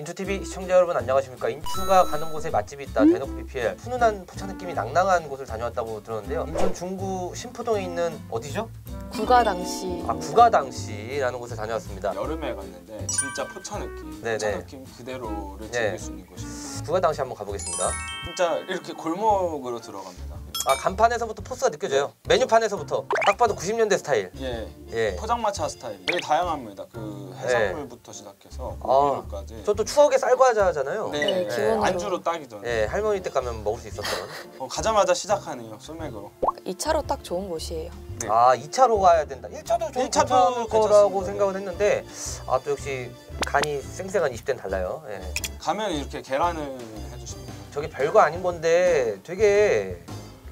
인투TV 시청자 여러분 안녕하십니까 인투가 가는 곳에 맛집이 있다 대놓고 BPL 훈훈한 포차 느낌이 낭낭한 곳을 다녀왔다고 들었는데요 인천 중구 신포동에 있는 어디죠? 국가당시 아 구가당시라는 곳을 다녀왔습니다 여름에 갔는데 진짜 포차 느낌, 네네. 포차 느낌 그대로를 네. 즐길 수 있는 곳입니다. 구가당시 한번 가보겠습니다 진짜 이렇게 골목으로 들어갑니다. 아 간판에서부터 포스가 느껴져요 메뉴판에서부터 딱 봐도 90년대 스타일 예, 예. 포장마차 스타일 되게 다양합니다. 그 해산물부터 시작해서 아, 고기류까지. 저또 추억의 쌀과자잖아요 네, 네, 기본으로. 안주로 딱이죠. 예, 할머니 때 가면 먹을 수 있었던 어, 가자마자 시작하네요. 소맥으로. 2차로 딱 좋은 곳이에요. 네. 아 2차로 가야 된다 1차도 좀 1차도 괜찮을 거라고 괜찮습니다. 생각을 했는데 아 또 역시 간이 쌩쌩한 20대는 달라요 예. 가면 이렇게 계란을 해주십니다. 저게 별거 아닌 건데 되게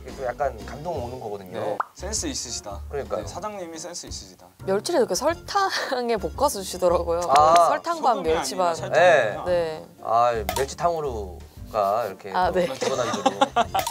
이게 좀 약간 감동 오는 거거든요. 네, 센스 있으시다. 그러니까요. 네, 사장님이 센스 있으시다. 멸치를 이렇게 설탕에 볶아서 주시더라고요. 아, 설탕반 멸치반. 네. 네. 아 멸치탕으로가 이렇게 아, 네. 기본 안주로.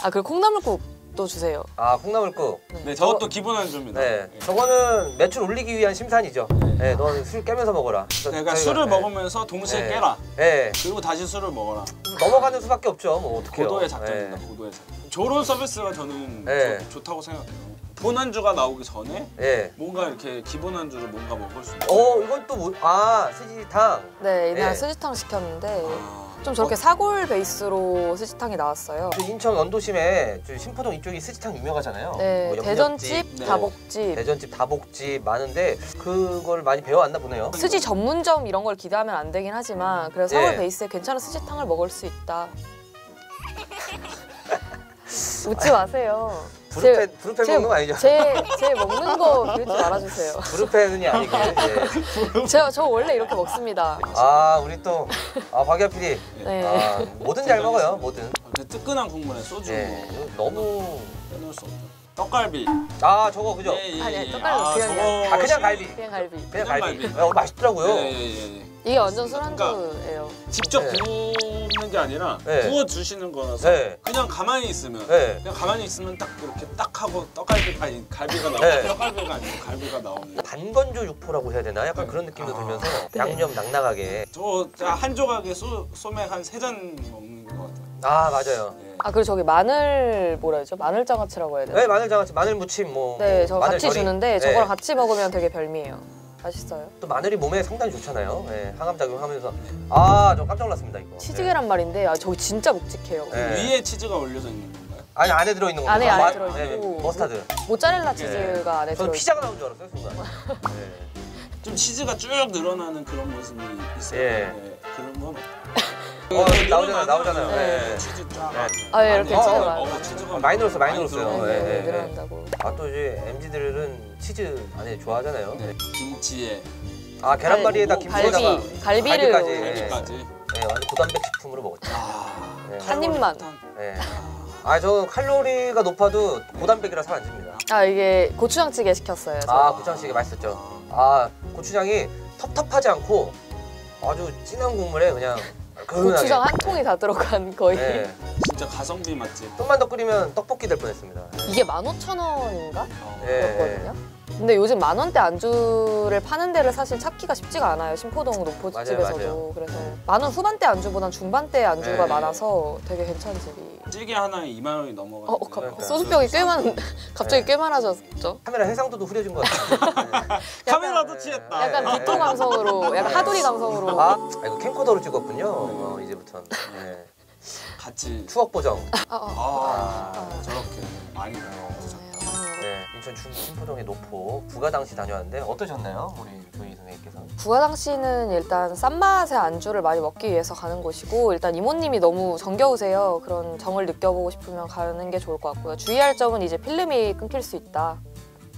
아 그리고 콩나물국 도 주세요. 아 콩나물국. 네, 저것도 기본 안주입니다. 네. 예. 저거는 매출 올리기 위한 심산이죠. 네, 넌 술 깨면서 먹어라. 저- 그러니까 저희가- 술을 네. 먹으면서 동시에 네. 깨라. 네. 그리고 다시 술을 먹어라. 넘어가는 수밖에 없죠. 뭐 어떻게 고도의 작전입니다. 고도의 작전. 저런 서비스가 저는 네. 좋- 좋다고 생각해요. 본 안주가 나오기 전에 예. 뭔가 이렇게 기본 안주를 뭔가 먹을 수 있는. 어 이건 또 뭐, 아 스지탕. 네 이날 네. 스지탕 시켰는데 아, 좀 저렇게 사골 베이스로 스지탕이 나왔어요. 그 인천 원도심에 저 신포동 이쪽이 스지탕 유명하잖아요. 네 뭐 대전집, 네. 다복집. 대전집, 다복집 많은데 그걸 많이 배워왔나 보네요. 스지 전문점 이런 걸 기대하면 안 되긴 하지만 그래서 사골 예. 베이스에 괜찮은 스지탕을 먹을 수 있다. 웃지 마세요. 브루펜 브루펜 제- 먹는 거 아니죠? 제, 제 먹는 거 그러지 말아주세요. 브루펜이 아니고. 예. 제가 저 원래 이렇게 먹습니다. 아 우리 또 아, 박야 PD. 네. 아 뭐든 잘 먹어요. 뭐든. 그 뜨끈한 국물에 소주 예. 너무 빼놓을 수 없죠. 떡갈비. 아 저거 그죠? 예, 예, 아니, 예. 떡갈비 그냥- 저거 아 그냥 시- 갈비. 그냥 갈비. 그냥 그냥 갈비. 갈비. 어, 맛있더라고요. 예, 예, 예, 예. 이게 완전 술안주예요. 직접 네. 구 우는 게 아니라 네. 구워 주시는 거라서 네. 그냥 가만히 있으면 네. 그냥 가만히 있으면 딱 이렇게 딱 하고 떡갈비 아니 갈비가 나오고 네. 떡갈비가 아니고 갈비가 나오는. 반건조 육포라고 해야 되나? 약간 그런 느낌도 아. 들면서 네. 양념 낭낭하게. 저 한 조각에 소, 소맥 한 세 잔 먹는 것 같아요. 아 맞아요. 예. 아 그리고 저기 마늘 뭐라 해야죠? 마늘 장아찌라고 해야 되나? 네 마늘 장아찌, 마늘 무침 뭐. 네, 뭐저 마늘 같이 절임. 주는데 네. 저거랑 같이 먹으면 되게 별미예요. 맛있어요. 또 마늘이 몸에 상당히 좋잖아요. 네, 항암 작용하면서 아 저 깜짝 놀랐습니다 이거. 치즈 계란 말인데 아 저기 진짜 묵직해요. 네. 위에 치즈가 올려져 있는 건가요? 아니 안에 들어 있는 거. 안에 안에 마- 들어있고. 네, 머스타드. 모짜렐라 치즈가 안에 저는 들어. 피자가 나온 줄 알았어요 순간. 네. 좀 치즈가 쭉 늘어나는 그런 모습이 있어요. 예. 네, 그런 건 어, 그 나오잖아요, 늘어나면 나오잖아요. 네, 네. 치즈 쫙. 네. 아, 예, 이렇게 치즈가 들어가요. 많아요. 어, 치즈가 아, 많이 넣었어요, 많이 넣었어요. 들어가요. 네, 네, 네, 네. 늘어난다고. 아 또 이제 mz들은 치즈 안에 좋아하잖아요. 네, 김치에 아 계란말이에다 갈- 김치에다가 갈비, 갈비를 갈비까지. 네. 네, 완전 고단백 식품으로 먹었죠. 아, 네. 한 입만. 네. 아 저 칼로리가 높아도 고단백이라 살 안 찝니다. 아 이게 고추장찌개 시켰어요. 저. 아 고추장찌개 맛있었죠. 아 고추장이 텁텁하지 않고 아주 진한 국물에 그냥 얼큰하게. 고추장 한 통이 다 들어간 거의. 네. 진짜 가성비 맛집. 좀만 더 끓이면 떡볶이 될 뻔했습니다. 이게 15,000원인가? 어. 네. 였거든요. 근데 요즘 만 원대 안주를 파는 데를 사실 찾기가 쉽지가 않아요. 신포동 맞아요, 노포집에서도. 맞아요. 그래서 만 원 후반대 안주보단 중반대 안주가 네. 많아서 되게 괜찮은 집이. 찌개 하나에 2만 원이 어, 넘어가는데. 어, 가- 그러니까. 소주병이 꽤 많은 갑자기 네. 꽤 많아졌죠. 카메라 해상도도 흐려진 것 같아요. 카메라도 네. 취했다. 약간 네. 비토 감성으로, 약간 하두리 감성으로. 아, 아 이거 캠코더로 찍었군요. 어, 이제부터 네. 같이. 추억 보정. 아, 아, 아, 아. 저렇게 많이 먹어. 인천 중구 신포동의 노포 부가당시 다녀왔는데 어떠셨나요, 우리 조희 선생님께서? 부가당 씨는 일단 싼 맛의 안주를 많이 먹기 위해서 가는 곳이고 일단 이모님이 너무 정겨우세요. 그런 정을 느껴보고 싶으면 가는 게 좋을 것 같고요. 주의할 점은 이제 필름이 끊길 수 있다.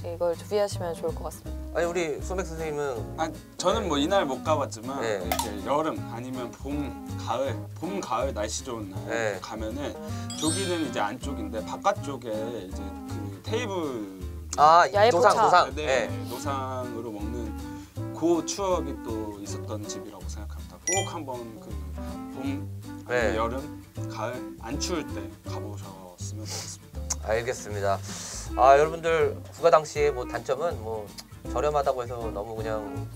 이걸 주의하시면 좋을 것 같습니다. 아니 우리 소맥 선생님은 아, 저는 뭐 이날 못 가봤지만 네. 이렇게 여름 아니면 봄, 가을, 봄, 가을 날씨 좋은 날 네. 가면은 저기는 이제 안쪽인데 바깥쪽에 이제 그 테이블 아 야외 노상 포차. 노상. 네, 네. 노상으로 먹는 그 추억이 또 있었던 집이라고 생각합니다. 꼭 한번 그 봄, 네. 여름, 가을 안 추울 때 가보셨으면 좋겠습니다. 알겠습니다. 아 여러분들 부가 당시의 뭐 단점은 뭐 저렴하다고 해서 너무 그냥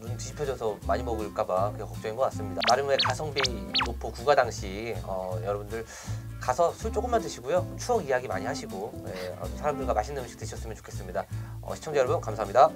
눈 뒤집혀져서 많이 먹을까봐 걱정인 것 같습니다. 나름의 가성비 노포 구가 당시 어, 여러분들 가서 술 조금만 드시고요. 추억 이야기 많이 하시고 예, 어, 사람들과 맛있는 음식 드셨으면 좋겠습니다. 어, 시청자 여러분 감사합니다.